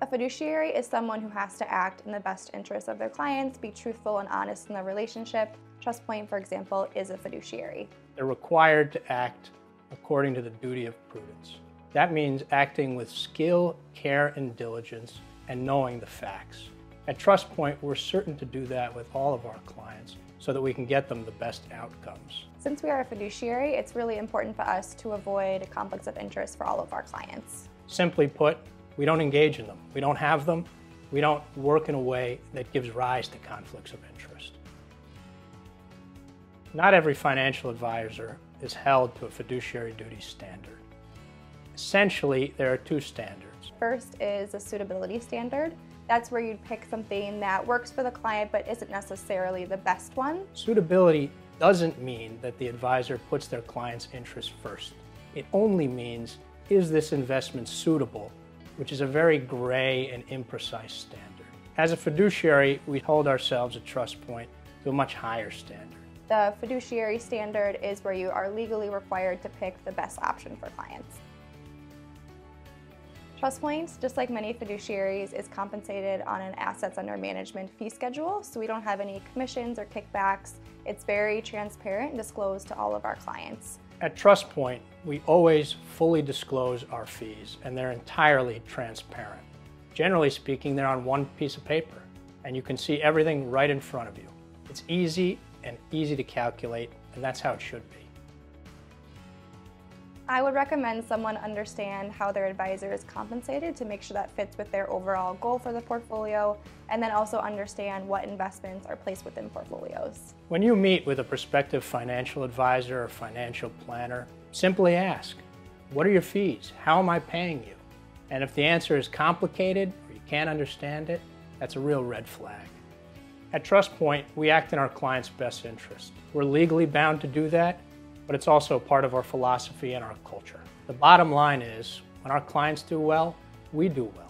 A fiduciary is someone who has to act in the best interest of their clients, be truthful and honest in the relationship. TrustPoint, for example, is a fiduciary. They're required to act according to the duty of prudence. That means acting with skill, care, and diligence, and knowing the facts. At TrustPoint, we're certain to do that with all of our clients so that we can get them the best outcomes. Since we are a fiduciary, it's really important for us to avoid conflicts of interest for all of our clients. Simply put, we don't engage in them. We don't have them. We don't work in a way that gives rise to conflicts of interest. Not every financial advisor is held to a fiduciary duty standard. Essentially, there are two standards. First is a suitability standard. That's where you'd pick something that works for the client but isn't necessarily the best one. Suitability doesn't mean that the advisor puts their client's interests first. It only means, is this investment suitable which is a very gray and imprecise standard. As a fiduciary, we hold ourselves at TrustPoint to a much higher standard. The fiduciary standard is where you are legally required to pick the best option for clients. TrustPoint, just like many fiduciaries, is compensated on an assets under management fee schedule, so we don't have any commissions or kickbacks. It's very transparent and disclosed to all of our clients. At TrustPoint, we always fully disclose our fees and they're entirely transparent. Generally speaking, they're on one piece of paper and you can see everything right in front of you. It's easy and easy to calculate and that's how it should be. I would recommend someone understand how their advisor is compensated to make sure that fits with their overall goal for the portfolio, and then also understand what investments are placed within portfolios. When you meet with a prospective financial advisor or financial planner, simply ask, what are your fees? How am I paying you? And if the answer is complicated or you can't understand it, that's a real red flag. At TrustPoint, we act in our client's best interest. We're legally bound to do that, but it's also part of our philosophy and our culture. The bottom line is, when our clients do well, we do well.